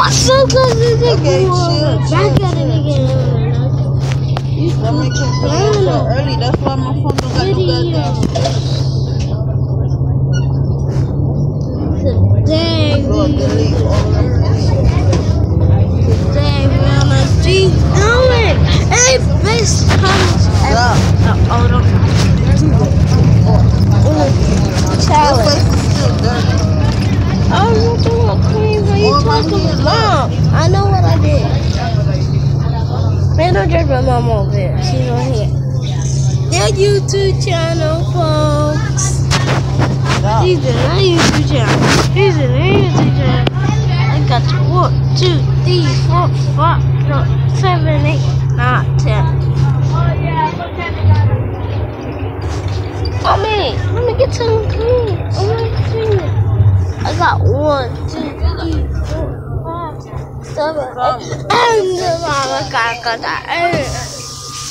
What's so close to the Okay, chill, Back chill, chill, That make him play Hello. so early. That's why my phone don't got no goddamn. Today we delete all of them. today we're see doing a best comes Stop. Uh, oh, no. Your Challenge. face is still dirty. I was doing clean. You What am I know what I did. Man, don't judge my mom over there. She's on here. Their YouTube channel, folks. These are not YouTube channel. These are not YouTube channel. I got one, two, three, four, five, six, seven, eight, nine, ten. Oh, Mommy, let me get some clean. I got one, two, three, four, five, six, seven, eight, and the mama got got that. eh.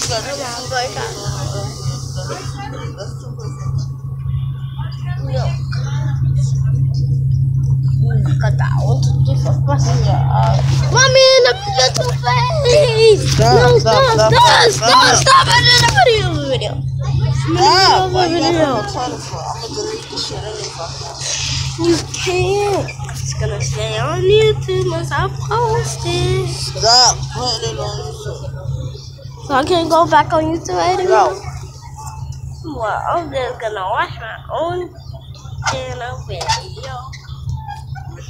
Come on, boy, got milk. Got that one, two, three, four, five, six, Mommy, let me get some face. Stop, no, stop, stop, stop, stop, stop, stop. I did a video, video. Stop. Why you got video. no toilet for? I'm gonna delete this shit anyway. You can't. It's gonna stay on YouTube unless I post it. Stop putting it on YouTube. So I can't go back on YouTube anymore? No. Well, I'm just gonna watch my own channel video.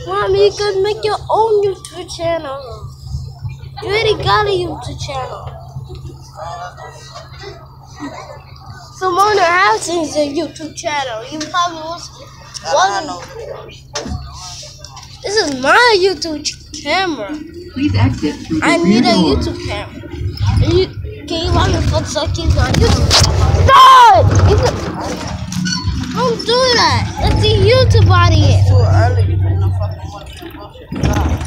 Mommy, you can make your own YouTube channel. You already got a YouTube channel. Symona Housing's a YouTube channel. You probably was, I This is my YouTube camera. Please exit through the I need a door. YouTube camera. You, can you watch me for seconds on YouTube? Stop! You can- Don't do that. Let's see YouTube audience. Too early to put no fucking money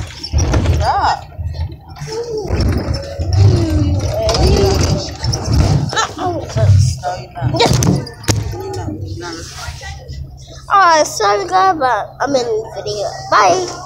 You're sorry guys, but I'm in the video. Bye.